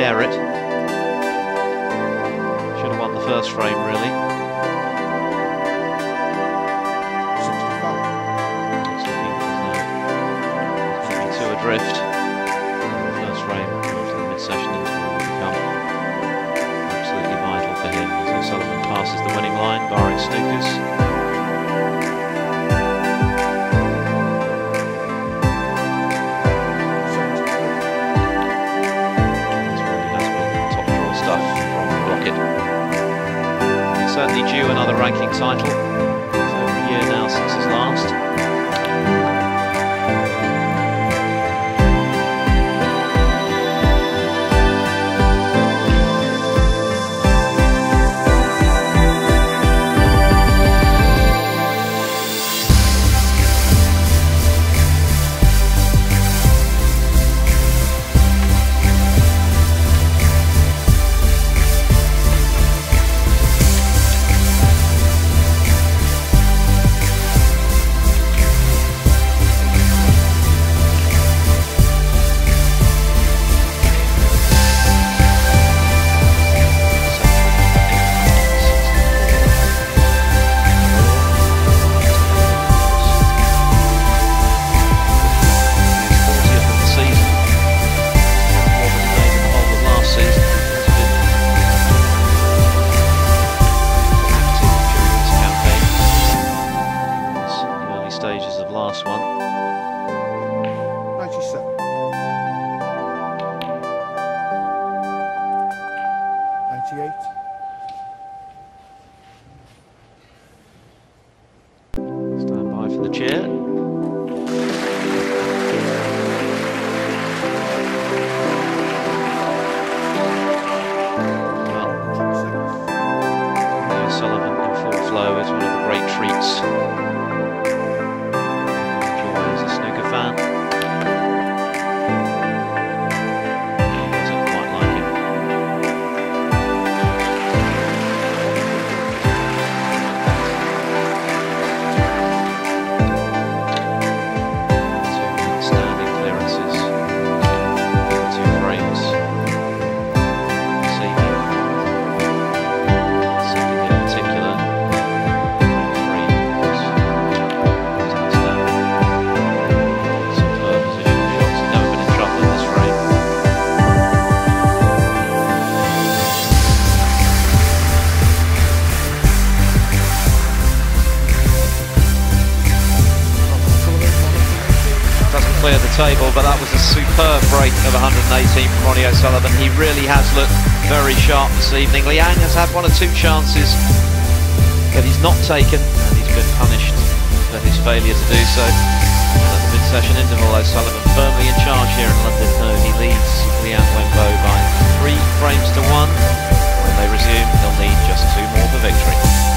share it. Should have won the first frame, really. It's looking as though adrift. First frame after the mid-session absolutely vital for him as O'Sullivan passes the winning line, barring Snooker's. certainly due another ranking title. It's over a year now since his last. legit. Well, Sullivan in full flow as well. clear the table, but that was a superb break of 118 from Ronnie O'Sullivan. He really has looked very sharp this evening. Liang has had one or two chances that he's not taken, and he's been punished for his failure to do so. And at the mid-session interval, O'Sullivan firmly in charge here in London Herd. He leads Liang Wenbo by three frames to one. When they resume, they'll need just two more for victory.